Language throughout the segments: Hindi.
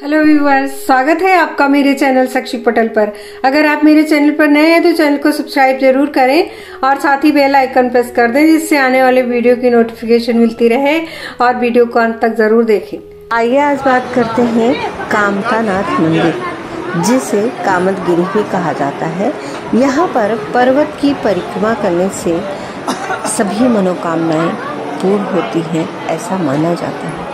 हेलो व्यूअर्स स्वागत है आपका मेरे चैनल साक्षी पटल पर। अगर आप मेरे चैनल पर नए हैं तो चैनल को सब्सक्राइब ज़रूर करें और साथ ही बेल आइकन प्रेस कर दें, जिससे आने वाले वीडियो की नोटिफिकेशन मिलती रहे और वीडियो को अंत तक ज़रूर देखें। आइए आज बात करते हैं कामतानाथ मंदिर, जिसे कामतगिरी भी कहा जाता है। यहाँ पर पर्वत की परिक्रमा करने से सभी मनोकामनाएँ पूर्ण होती हैं, ऐसा माना जाता है।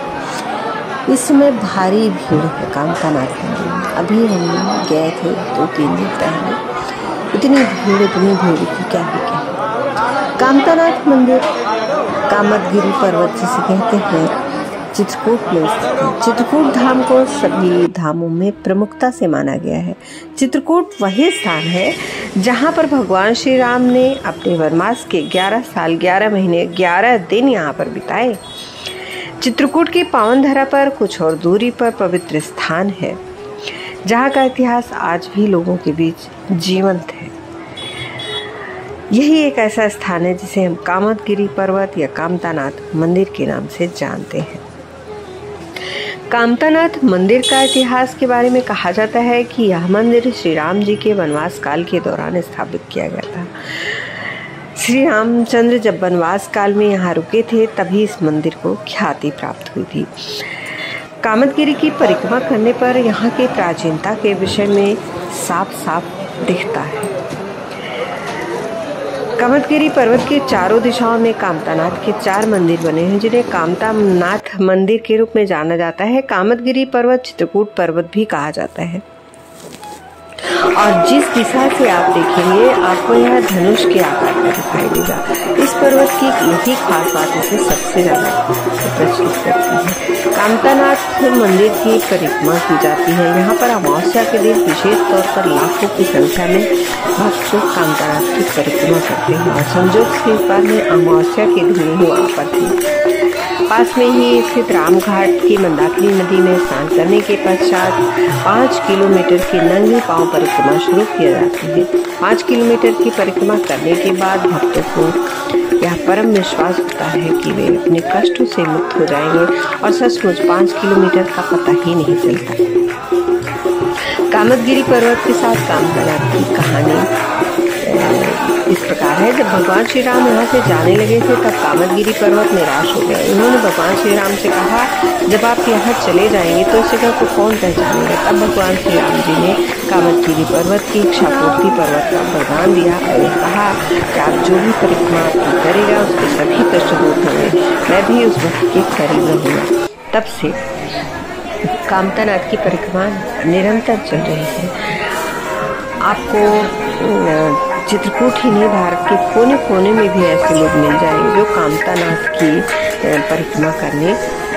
इस समय भारी भीड़ है कामतानाथ मंदिर में अभी हम गए थे दो तीन दिन पहले। इतनी भीड़ इतनी भीड़ की क्या ही क्या कामतानाथ मंदिर, कामतगिरी पर्वत जिसे कहते हैं, चित्रकूट में स्थित। है चित्रकूट धाम को सभी धामों में प्रमुखता से माना गया है। चित्रकूट वही स्थान है जहाँ पर भगवान श्री राम ने अपने वनवास के 11 साल 11 महीने 11 दिन यहाँ पर बिताए। चित्रकूट की पावन धरा पर कुछ और दूरी पर पवित्र स्थान है, जहाँ का इतिहास आज भी लोगों के बीच जीवंत है। यही एक ऐसा स्थान है जिसे हम कामतगिरी पर्वत या कामतानाथ मंदिर के नाम से जानते हैं। कामतानाथ मंदिर का इतिहास के बारे में कहा जाता है कि यह मंदिर श्री राम जी के वनवास काल के दौरान स्थापित किया गया था। श्री रामचंद्र जब वनवास काल में यहाँ रुके थे, तभी इस मंदिर को ख्याति प्राप्त हुई थी। कामतगिरी की परिक्रमा करने पर यहाँ के प्राचीनता के विषय में साफ़ साफ़ दिखता है। कामतगिरी पर्वत के चारों दिशाओं में कामतानाथ के चार मंदिर बने हैं, जिन्हें कामतानाथ मंदिर के रूप में जाना जाता है। कामतगिरी पर्वत चित्रकूट पर्वत भी कहा जाता है। और जिस दिशा से आप देखेंगे, आपको यह धनुष के आकार का दिखाई देगा। इस पर्वत की यही खास बात इसे सबसे ज़्यादा प्रचलित करती है। कामतानाथ मंदिर की परिक्रमा की जाती है। यहाँ पर अमावस्या के दिन विशेष तौर पर लाखों की संख्या में भक्त कामतानाथ की परिक्रमा करते हैं और संजोग से बार में अमावस्या के दिन ही पर थी पास में ही स्थित रामघाट की मंदाकिनी नदी में स्नान करने के पश्चात पाँच किलोमीटर की नंगी पाँव परिक्रमा शुरू किया जाती है। पाँच किलोमीटर की परिक्रमा करने के बाद भक्तों को यह परम विश्वास होता है कि वे अपने कष्टों से मुक्त हो जाएँगे और सचमुच पाँच किलोमीटर का पता ही नहीं चलता। कामतगिरी पर्वत के साथ काम की कहानी इस प्रकार है। जब भगवान श्री राम यहाँ से जाने लगे थे, तब कामतगिरी पर्वत निराश हो गए। उन्होंने भगवान श्री राम से कहा जब आप यहाँ चले जाएँगे तो इस जगह को कौन पहचानेगा? तब भगवान श्री राम जी ने कामतगिरी पर्वत की इच्छा पूर्ति पर्वत का वरदान दिया और कहा कि आप जो भी परिक्रमा करेगा, उसके सभी कष्ट दूर होंगे। मैं भी उस वक्त के करीब रहूँगा। तब से कामतानाथ की परिक्रमा निरंतर चल रही है। आपको चित्रकूट ही नहीं, भारत के कोने कोने में भी ऐसे लोग मिल जाएँगे जो कामतानाथ की परिक्रमा करने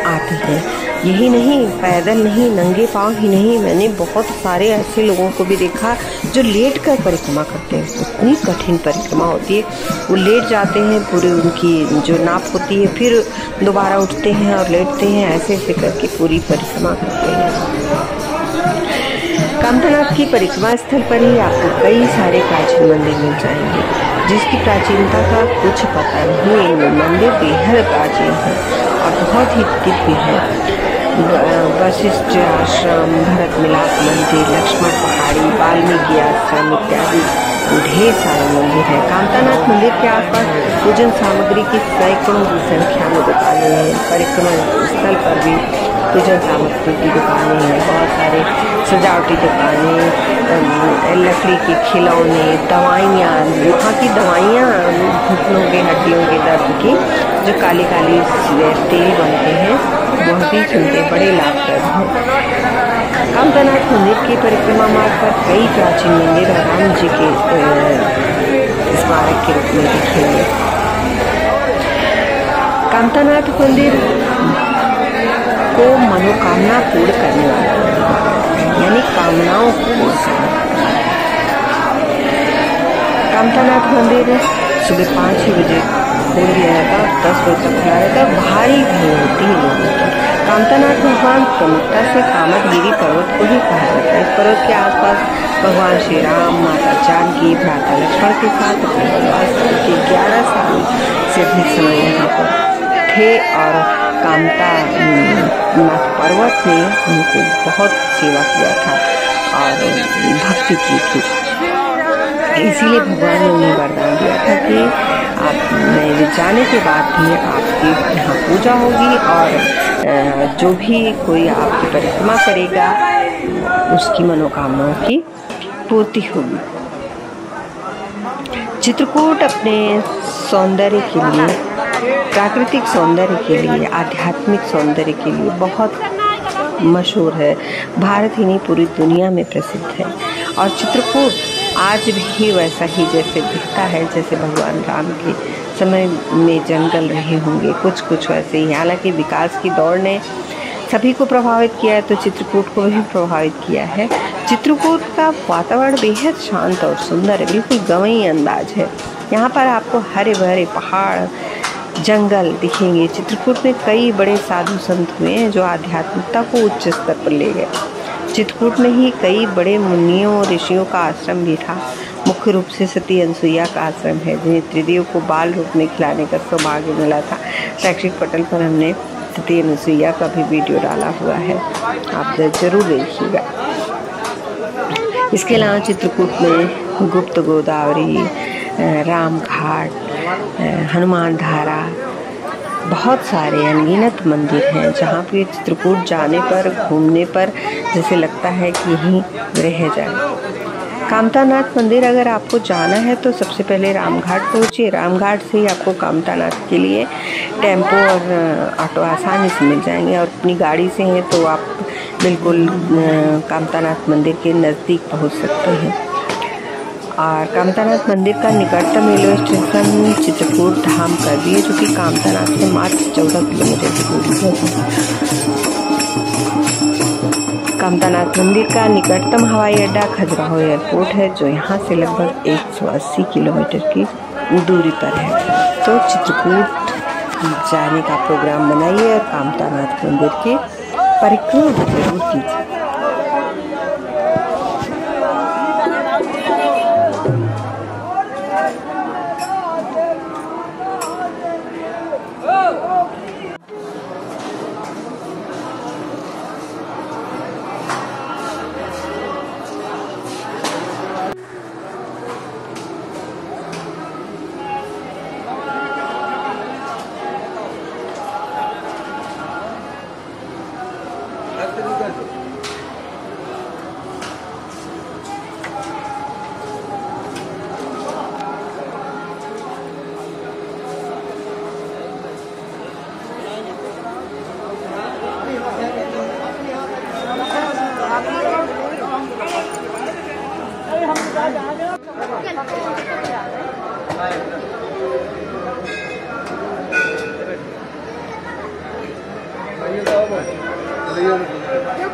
आते है। यही नहीं पैदल नहीं, नंगे पाँव ही नहीं। मैंने बहुत सारे ऐसे लोगों को भी देखा जो लेट कर परिक्रमा करते हैं। उतनी कठिन परिक्रमा होती है। वो लेट जाते हैं, पूरी उनकी जो नाप होती है, फिर दोबारा उठते हैं और लेटते हैं। ऐसे ऐसे करके पूरी परिक्रमा करते हैं। कामतानाथ की परिक्रमा स्थल पर ही आपको कई सारे प्राचीन मंदिर मिल जाएँगे। जिसकी प्राचीनता का कुछ पता नहीं इनमें मंदिर बेहद प्राचीन है और बहुत ही दिव्य है। वशिष्ठ आश्रम भरत मिलाप मंदिर, लक्ष्मण पहाड़ी, वाल्मीकि आश्रम इत्यादि। ढेर सारे मंदिर है। कामतानाथ मंदिर के आसपास पूजन सामग्री की सैकड़ों की संख्या में दुकानें हैं। परिक्रमा स्थल पर भी पूजन सामग्री की दुकानें हैं। बहुत सारे सजावटी दुकानें लकड़ी के खिलौने, दवाइयाँ वहाँ की दवाइयाँ, घुटनों के, हड्डियों के दर्द की, जो काली काली तेल बनते हैं वह भी सुनते बड़े लाभप्रद हैं। कामतानाथ मंदिर की परिक्रमा मार्ग पर कई प्राचीन मंदिर और राम जी के स्मारक के रूप में दिखेंगे कामतानाथ मंदिर को मनोकामना पूर्ण करने वाला यानी कामनाओं को कामतानाथ मंदिर सुबह पाँच बजे खोल दिया जाता है दस बजे तक खुला रहता है भारी भीड़ होती है लोगों की। कामतानाथ भगवान प्रमुखता से कामतगिरी पर्वत को ही कहा जाता है। इस पर्वत के आसपास भगवान श्री राम माता जानकी, भ्राता लक्ष्मण के साथ अपने वनवास के ग्यारह साल से अधिक समय यहाँ पर थे और कामता नाथ पर्वत ने उनको बहुत सेवा किया था और भक्ति की थी। इसीलिए भगवान ने उन्हें वरदान दिया था कि आप मेरे जाने के बाद भी आपकी यहाँ पूजा होगी और जो भी कोई आपकी परिक्रमा करेगा, उसकी मनोकामनाओं की पूर्ति होगी। चित्रकूट अपने सौंदर्य के लिए, प्राकृतिक सौंदर्य के लिए, आध्यात्मिक सौंदर्य के लिए बहुत मशहूर है। भारत ही नहीं, पूरी दुनिया में प्रसिद्ध है। और चित्रकूट आज भी वैसा ही जैसे दिखता है, जैसे भगवान राम के समय में जंगल रहे होंगे कुछ कुछ वैसे ही। हालाँकि विकास की दौड़ ने सभी को प्रभावित किया है तो चित्रकूट को भी प्रभावित किया है। चित्रकूट का वातावरण बेहद शांत और सुंदर है, बिल्कुल गवई अंदाज है। यहाँ पर आपको हरे भरे पहाड़, जंगल दिखेंगे। चित्रकूट में कई बड़े साधु संत हुए हैं जो आध्यात्मिकता को उच्च स्तर पर ले गए। चित्रकूट में ही कई बड़े मुनियों और ऋषियों का आश्रम भी था। मुख्य रूप से सती अनसुईया का आश्रम है, जिन्हें त्रिदेव को बाल रूप में खिलाने का सौभाग्य मिला था। शैक्षिक पटल पर हमने सती अनुसुईया का भी वीडियो डाला हुआ है। आप ज़रूर देखिएगा। इसके अलावा चित्रकूट में गुप्त गोदावरी राम घाट हनुमान धारा, बहुत सारे अनगिनत मंदिर हैं, जहाँ पे चित्रकूट जाने पर, घूमने पर जैसे लगता है कि यहीं रह जाए। कामतानाथ मंदिर अगर आपको जाना है तो सबसे पहले रामघाट पहुँचिए। रामघाट से ही आपको कामतानाथ के लिए टेंपो और ऑटो आसानी से मिल जाएँगे। और अपनी गाड़ी से हैं तो आप बिल्कुल कामतानाथ मंदिर के नज़दीक पहुँच सकते हैं। और कामतानाथ मंदिर का निकटतम रेलवे स्टेशन चित्रकूट धाम कर दिए जो कि कामतानाथ से मात्र चौदह किलोमीटर की दूरी है। कामतानाथ मंदिर का निकटतम हवाई अड्डा खजुराहो एयरपोर्ट है, जो यहाँ से लगभग 180 किलोमीटर की दूरी पर है। तो चित्रकूट जाने का प्रोग्राम बनाइए और कामतानाथ मंदिर के परिक्रमा ज़रूर कीजिए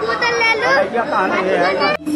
बोतल ले लो।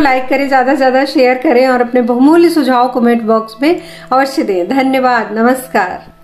लाइक करें, ज़्यादा से ज़्यादा शेयर करें और अपने बहुमूल्य सुझाव कमेंट बॉक्स में अवश्य दें। धन्यवाद, नमस्कार।